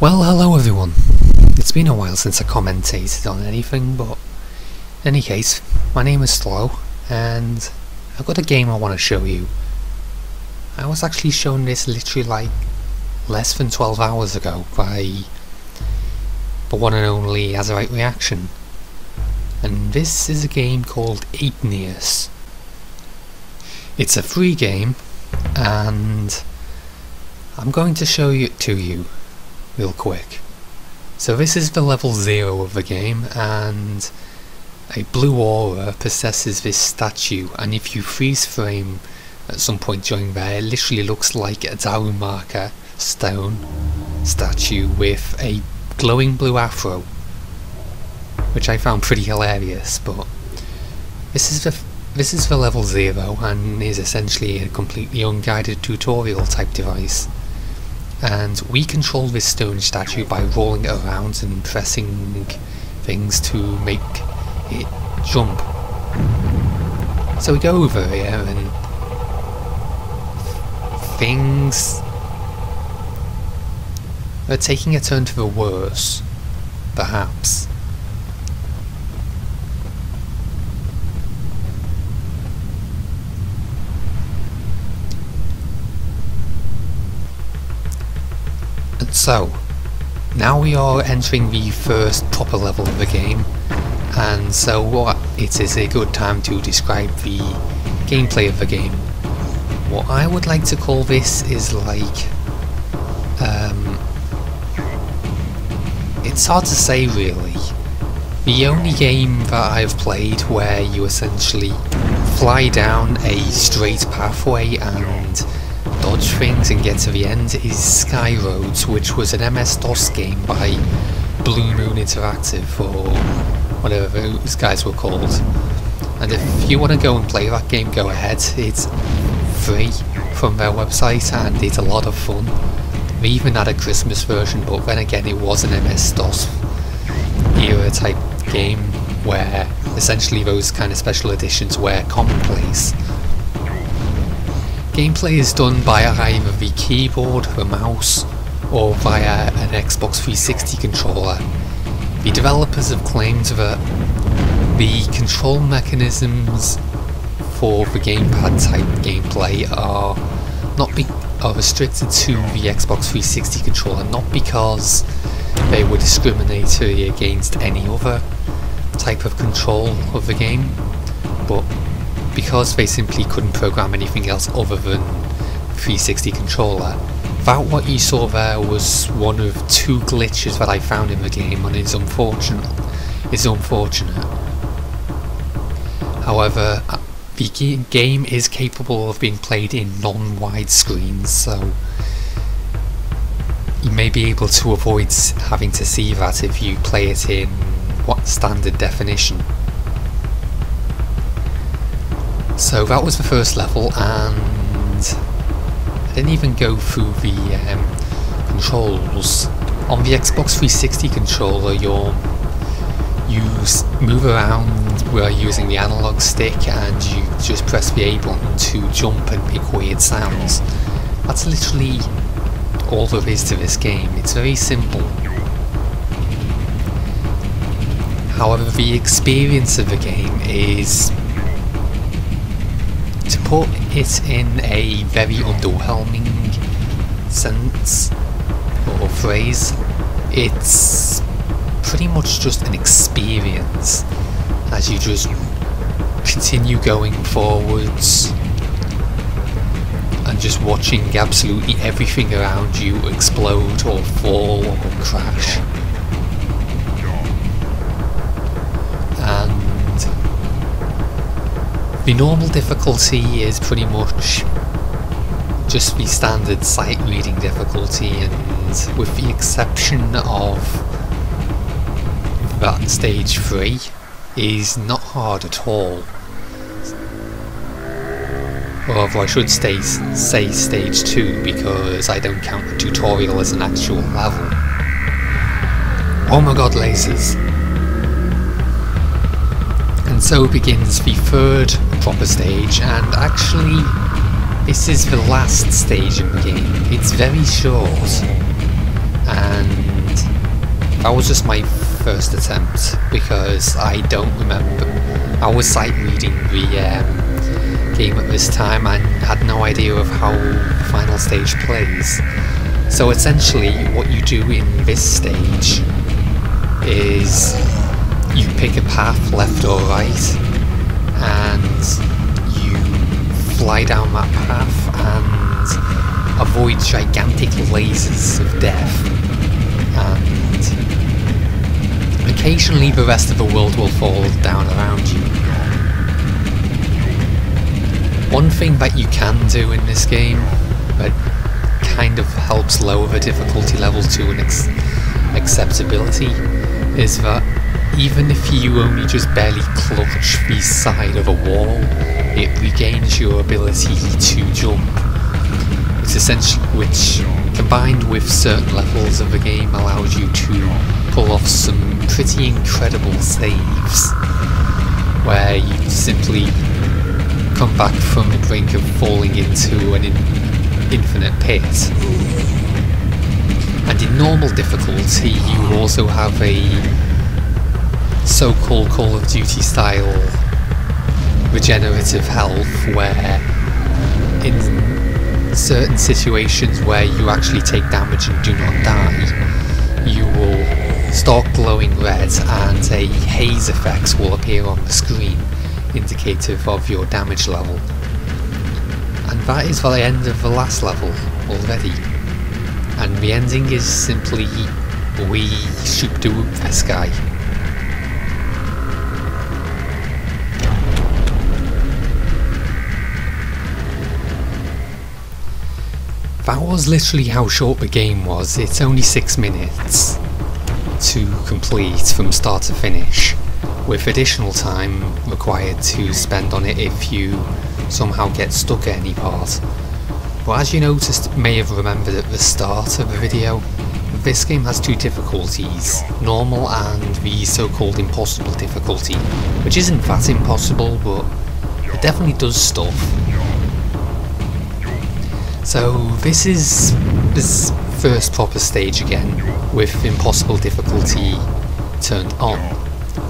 Well, hello everyone. It's been a while since I commentated on anything, but in any case, my name is Slow, and I've got a game I want to show you. I was actually shown this literally like less than 12 hours ago by the one and only Azerite Reaction. And this is a game called Igneous. It's a free game, and I'm going to show it to you real quick. So this is the level 0 of the game and a blue aura possesses this statue and if you freeze frame at some point during there it literally looks like a Darumaka stone statue with a glowing blue afro which I found pretty hilarious but this is the this is the level 0 and is essentially a completely unguided tutorial type device and we control this stone statue by rolling it around and pressing things to make it jump. So we go over here and things are taking a turn to the worse, perhaps. So, now we are entering the first proper level of the game, and so what it is a good time to describe the gameplay of the game. What I would like to call this is like, um, it's hard to say really. The only game that I've played where you essentially fly down a straight pathway and dodge things and get to the end is Skyroads, which was an MS-DOS game by Blue Moon Interactive, or whatever those guys were called. And if you want to go and play that game, go ahead. It's free from their website and it's a lot of fun. They even had a Christmas version, but then again it was an MS-DOS era type game where essentially those kind of special editions were commonplace. Gameplay is done by either the keyboard, the mouse, or via an Xbox 360 controller. The developers have claimed that the control mechanisms for the gamepad type gameplay are not are restricted to the Xbox 360 controller, not because they were discriminatory against any other type of control of the game, but because they simply couldn't program anything else other than 360 controller. That what you saw there was one of two glitches that I found in the game and it's unfortunate. It's unfortunate. However, uh, the game is capable of being played in non-wide screens, so you may be able to avoid having to see that if you play it in what standard definition. So that was the first level and I didn't even go through the um, controls. On the Xbox 360 controller you you move around while using the analog stick and you just press the A button to jump and make weird sounds. That's literally all there is to this game. It's very simple. However, the experience of the game is put it in a very underwhelming sense or phrase. It's pretty much just an experience as you just continue going forwards and just watching absolutely everything around you explode or fall or crash. The normal difficulty is pretty much just the standard sight reading difficulty and with the exception of that stage 3 is not hard at all. Or I should stay, say stage 2 because I don't count the tutorial as an actual level. Oh my god lasers! And so begins the third proper stage, and actually this is the last stage of the game. It's very short, and that was just my first attempt because I don't remember. I was sight reading the um, game at this time and had no idea of how the final stage plays. So essentially, what you do in this stage is pick a path left or right and you fly down that path and avoid gigantic lasers of death and occasionally the rest of the world will fall down around you. One thing that you can do in this game that kind of helps lower the difficulty level to an acceptability is that even if you only just barely clutch the side of a wall, it regains your ability to jump. It's essentially which, combined with certain levels of the game, allows you to pull off some pretty incredible saves, where you simply come back from the brink of falling into an in infinite pit. And in normal difficulty, you also have a so-called Call of Duty style regenerative health where in certain situations where you actually take damage and do not die you will start glowing red and a haze effect will appear on the screen indicative of your damage level. And that is the end of the last level already. And the ending is simply we shoot the this guy That was literally how short the game was, it's only 6 minutes to complete from start to finish, with additional time required to spend on it if you somehow get stuck at any part. But as you noticed, may have remembered at the start of the video, this game has two difficulties, normal and the so-called impossible difficulty, which isn't that impossible, but it definitely does stuff. So this is this first proper stage again, with impossible difficulty turned on,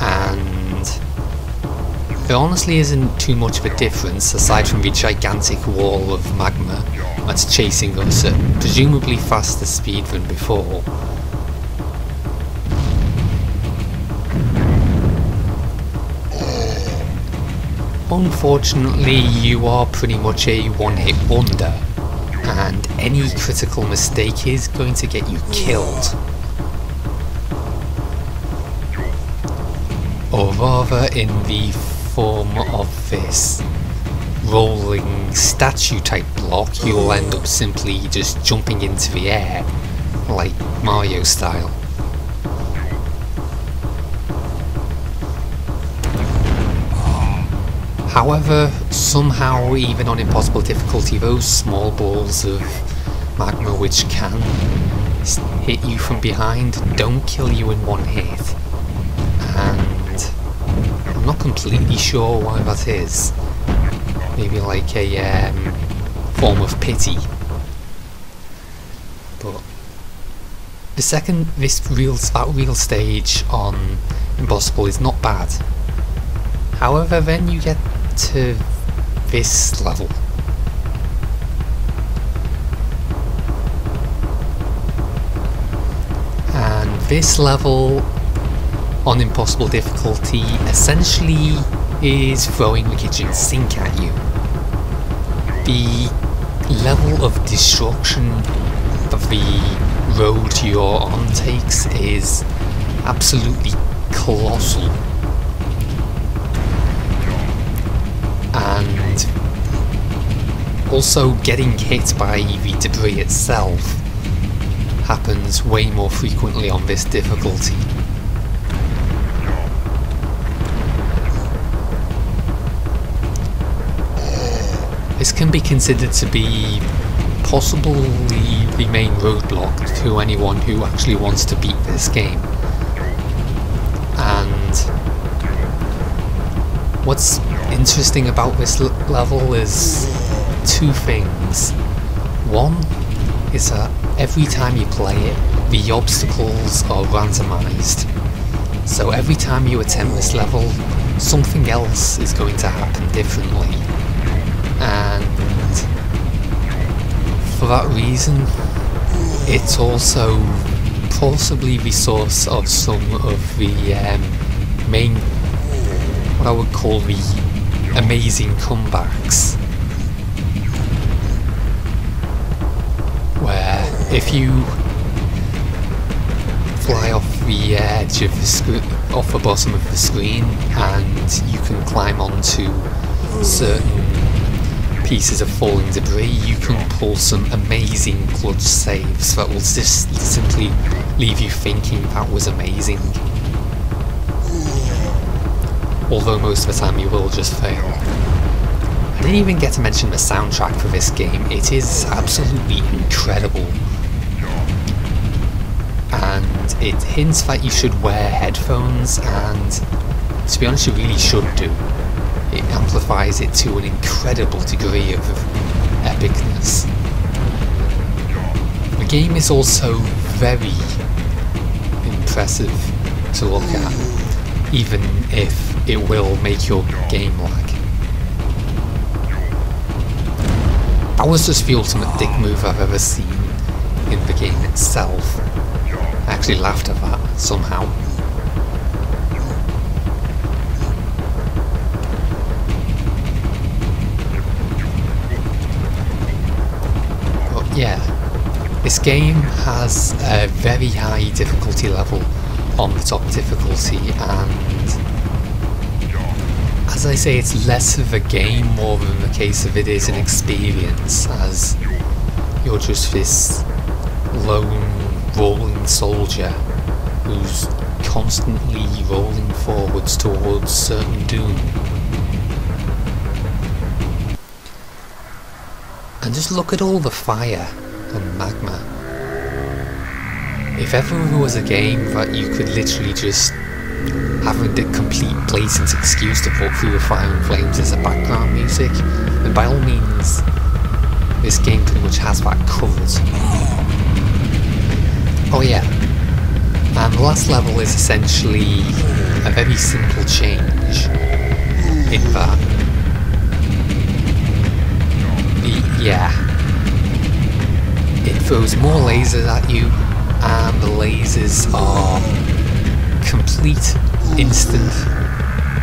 and there honestly isn't too much of a difference aside from the gigantic wall of magma that's chasing us at presumably faster speed than before. Unfortunately, you are pretty much a one-hit wonder and any critical mistake is going to get you killed. Or rather in the form of this rolling statue type block, you'll end up simply just jumping into the air, like Mario style. However, somehow, even on impossible difficulty, those small balls of magma which can hit you from behind don't kill you in one hit. And I'm not completely sure why that is. Maybe like a um, form of pity. But the second this real that real stage on Impossible is not bad. However, then you get to this level. And this level on impossible difficulty essentially is throwing the kitchen sink at you. The level of destruction of the road you're on takes is absolutely colossal. Also getting hit by EV debris itself happens way more frequently on this difficulty. This can be considered to be possibly the main roadblock to anyone who actually wants to beat this game. And what's interesting about this level is two things. One is that every time you play it, the obstacles are randomized. So every time you attempt this level, something else is going to happen differently. And for that reason, it's also possibly the source of some of the um, main, what I would call the amazing comebacks. If you fly off the edge of the off the bottom of the screen, and you can climb onto certain pieces of falling debris, you can pull some amazing clutch saves that will just simply leave you thinking that was amazing. Although most of the time you will just fail. I didn't even get to mention the soundtrack for this game, it is absolutely incredible and it hints that you should wear headphones and to be honest you really should do. It amplifies it to an incredible degree of epicness. The game is also very impressive to look at, even if it will make your game lag. That was just the ultimate dick move I've ever seen in the game itself. I actually laughed at that somehow. But yeah, this game has a very high difficulty level on the top difficulty and as I say it's less of a game more than the case of it is an experience as you're just this lone rolling soldier who's constantly rolling forwards towards certain doom. And just look at all the fire and magma. If ever there was a game that you could literally just have a complete blatant excuse to put through the fire and flames as a background music, then by all means, this game pretty much has that covered. Oh yeah. And the last level is essentially a very simple change in that. yeah. It throws more lasers at you and the lasers are complete, instant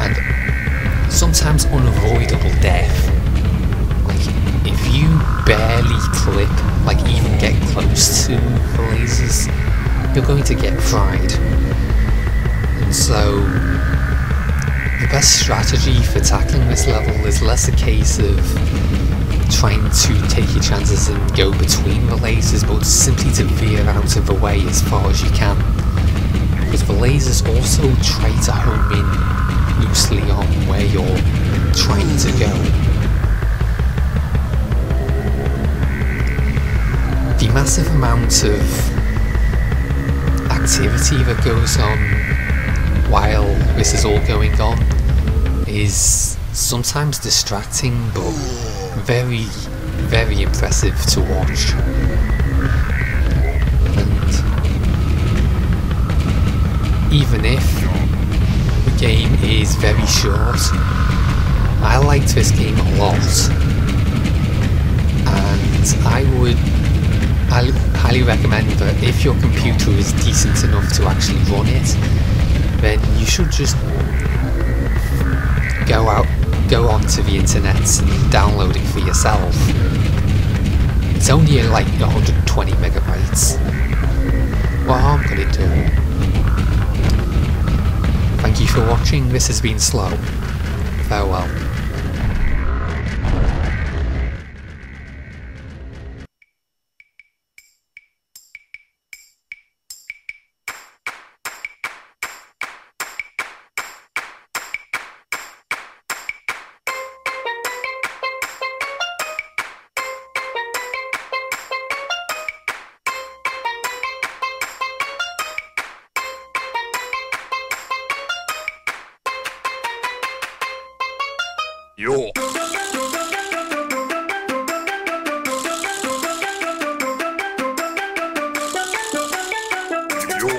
and sometimes unavoidable death. Like, if you barely clip, like even get close to lasers, you're going to get fried. And so, the best strategy for tackling this level is less a case of trying to take your chances and go between the lasers, but simply to veer out of the way as far as you can. Because the lasers also try to home in loosely on where you're trying to go. The massive amount of activity that goes on while this is all going on is sometimes distracting but very, very impressive to watch. And even if the game is very short, I liked this game a lot. And I would I highly recommend that if your computer is decent enough to actually run it, then you should just go out, go onto the internet and download it for yourself. It's only like 120 megabytes. What harm could it do? Thank you for watching, this has been Slow. Farewell. Yo.